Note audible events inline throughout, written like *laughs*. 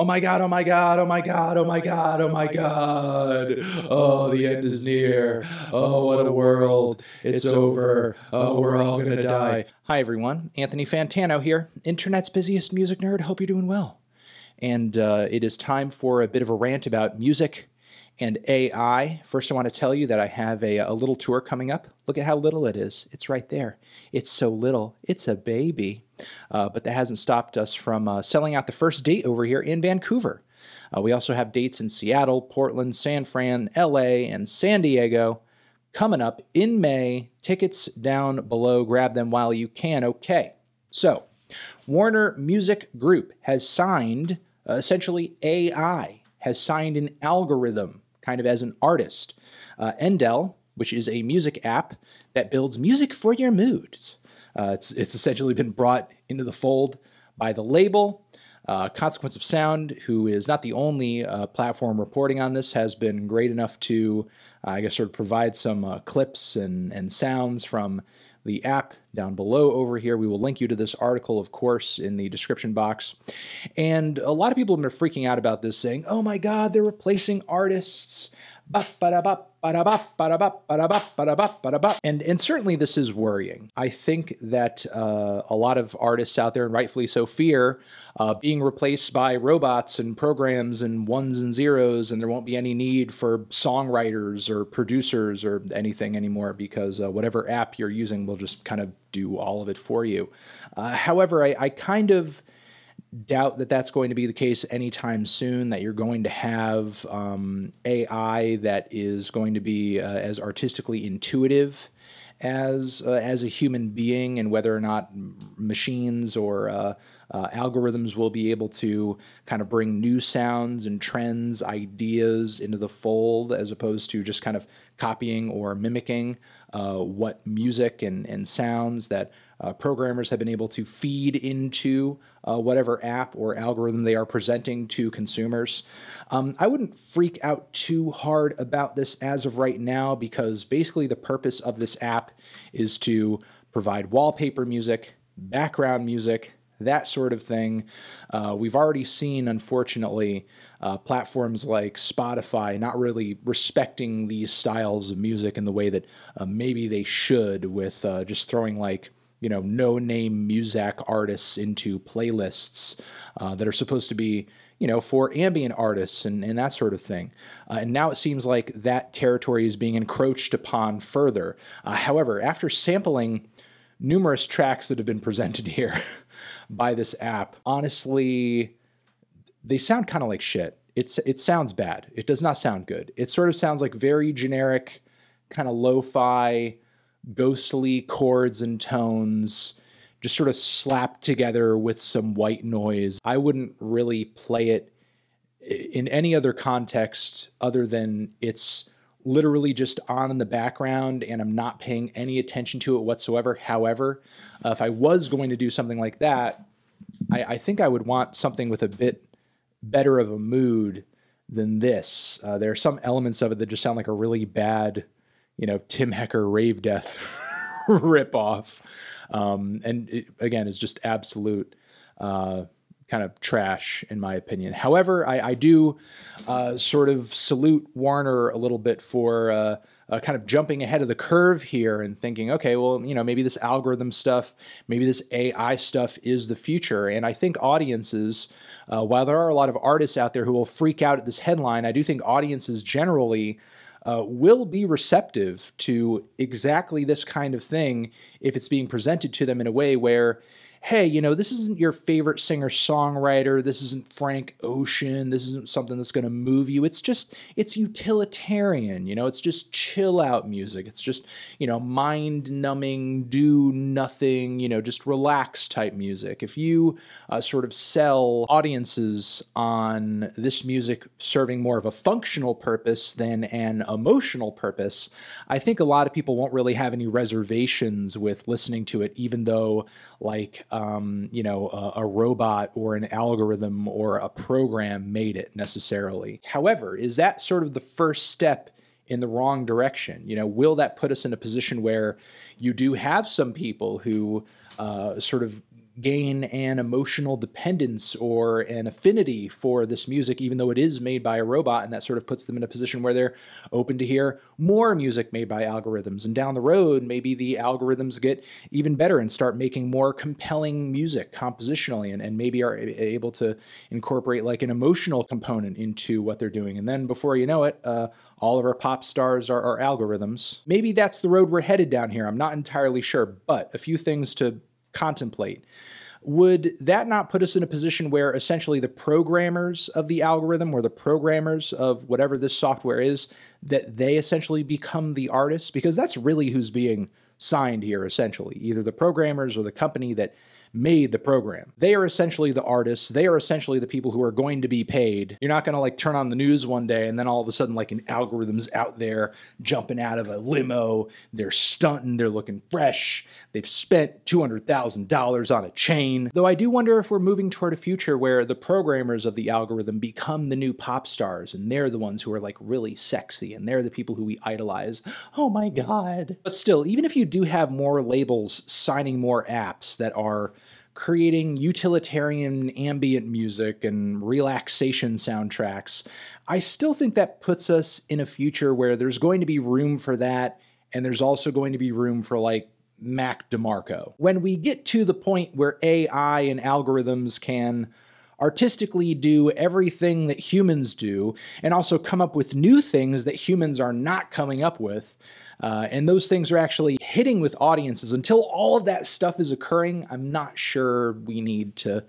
Oh my God, oh my God, oh my God, oh my God, oh my God. Oh, the end is near. Oh, what a world. It's over. Oh, we're all going to die. Hi, everyone. Anthony Fantano here, internet's busiest music nerd. Hope you're doing well. And uh, it is time for a bit of a rant about music and AI. First, I want to tell you that I have a, a little tour coming up. Look at how little it is. It's right there. It's so little. It's a baby. Uh, but that hasn't stopped us from uh, selling out the first date over here in Vancouver. Uh, we also have dates in Seattle, Portland, San Fran, LA, and San Diego coming up in May. Tickets down below. Grab them while you can. Okay. So, Warner Music Group has signed uh, essentially AI, has signed an algorithm kind of as an artist. Uh, Endel, which is a music app that builds music for your moods. Uh, it's, it's essentially been brought into the fold by the label. Uh, Consequence of Sound, who is not the only uh, platform reporting on this, has been great enough to, I guess, sort of provide some uh, clips and, and sounds from the app down below over here. We will link you to this article, of course, in the description box. And a lot of people have been freaking out about this, saying, oh my God, they're replacing artists. And, and certainly this is worrying. I think that uh, a lot of artists out there, and rightfully so, fear uh, being replaced by robots and programs and ones and zeros, and there won't be any need for songwriters or producers or anything anymore because uh, whatever app you're using will just kind of do all of it for you. Uh, however, I, I kind of doubt that that's going to be the case anytime soon, that you're going to have um, AI that is going to be uh, as artistically intuitive as, uh, as a human being, and whether or not machines or uh, uh, algorithms will be able to kind of bring new sounds and trends, ideas into the fold as opposed to just kind of copying or mimicking uh, what music and, and sounds that uh, programmers have been able to feed into uh, whatever app or algorithm they are presenting to consumers. Um, I wouldn't freak out too hard about this as of right now because basically the purpose of this app is to provide wallpaper music, background music, that sort of thing. Uh, we've already seen, unfortunately, uh, platforms like Spotify not really respecting these styles of music in the way that uh, maybe they should, with uh, just throwing like you know no name Muzak artists into playlists uh, that are supposed to be you know for ambient artists and, and that sort of thing. Uh, and now it seems like that territory is being encroached upon further. Uh, however after sampling numerous tracks that have been presented *laughs* here by this app honestly they sound kind of like shit. It's it sounds bad. It does not sound good. It sort of sounds like very generic kind of lo-fi ghostly chords and tones just sort of slapped together with some white noise. I wouldn't really play it in any other context other than it's literally just on in the background and I'm not paying any attention to it whatsoever. However, uh, if I was going to do something like that, I, I, think I would want something with a bit better of a mood than this. Uh, there are some elements of it that just sound like a really bad you know Tim Hecker Ravedeath *laughs* ripoff, um, and it, again is just absolute uh, kind of trash in my opinion. However, I, I do uh, sort of salute Warner a little bit for. Uh, uh, kind of jumping ahead of the curve here and thinking, okay, well, you know, maybe this algorithm stuff, maybe this AI stuff is the future. And I think audiences, uh, while there are a lot of artists out there who will freak out at this headline, I do think audiences generally uh, will be receptive to exactly this kind of thing if it's being presented to them in a way where hey, you know, this isn't your favorite singer songwriter. This isn't Frank Ocean. This isn't something that's going to move you. It's just, it's utilitarian. You know, it's just chill out music. It's just, you know, mind numbing, do nothing, you know, just relax type music. If you uh, sort of sell audiences on this music serving more of a functional purpose than an emotional purpose, I think a lot of people won't really have any reservations with listening to it, even though, like, um, you know, a, a robot or an algorithm or a program made it necessarily. However, is that sort of the first step in the wrong direction? You know, will that put us in a position where you do have some people who uh, sort of gain an emotional dependence or an affinity for this music, even though it is made by a robot, and that sort of puts them in a position where they're open to hear more music made by algorithms. And down the road, maybe the algorithms get even better and start making more compelling music compositionally, and, and maybe are able to incorporate like an emotional component into what they're doing. And then before you know it, uh, all of our pop stars are, are algorithms. Maybe that's the road we're headed down here. I'm not entirely sure, but a few things to contemplate. Would that not put us in a position where essentially the programmers of the algorithm or the programmers of whatever this software is, that they essentially become the artists? Because that's really who's being signed here, essentially. Either the programmers or the company that made the program. They are essentially the artists. They are essentially the people who are going to be paid. You're not going to like turn on the news one day and then all of a sudden like an algorithm's out there jumping out of a limo. They're stunting. They're looking fresh. They've spent $200,000 on a chain. Though I do wonder if we're moving toward a future where the programmers of the algorithm become the new pop stars and they're the ones who are like really sexy and they're the people who we idolize. Oh my God. But still, even if you do have more labels signing more apps that are creating utilitarian ambient music and relaxation soundtracks, I still think that puts us in a future where there's going to be room for that, and there's also going to be room for like Mac DeMarco. When we get to the point where AI and algorithms can artistically do everything that humans do and also come up with new things that humans are not coming up with. Uh, and those things are actually hitting with audiences. Until all of that stuff is occurring, I'm not sure we need to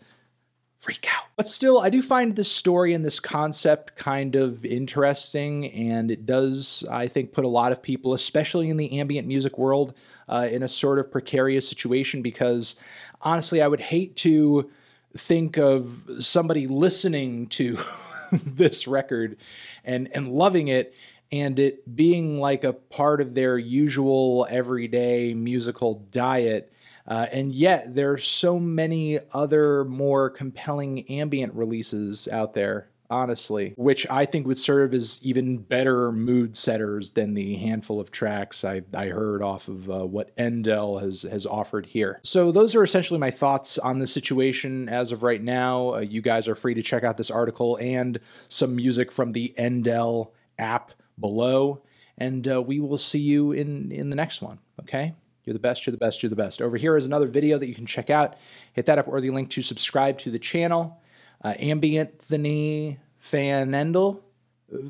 freak out. But still, I do find this story and this concept kind of interesting, and it does, I think, put a lot of people, especially in the ambient music world, uh, in a sort of precarious situation because honestly, I would hate to think of somebody listening to *laughs* this record and and loving it and it being like a part of their usual everyday musical diet. Uh, and yet there are so many other more compelling ambient releases out there honestly, which I think would serve as even better mood setters than the handful of tracks I, I heard off of uh, what Endel has, has offered here. So those are essentially my thoughts on the situation as of right now. Uh, you guys are free to check out this article and some music from the Endel app below, and uh, we will see you in, in the next one, okay? You're the best, you're the best, you're the best. Over here is another video that you can check out. Hit that up or the link to subscribe to the channel uh, Ambient the Knee Fan Endel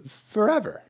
forever.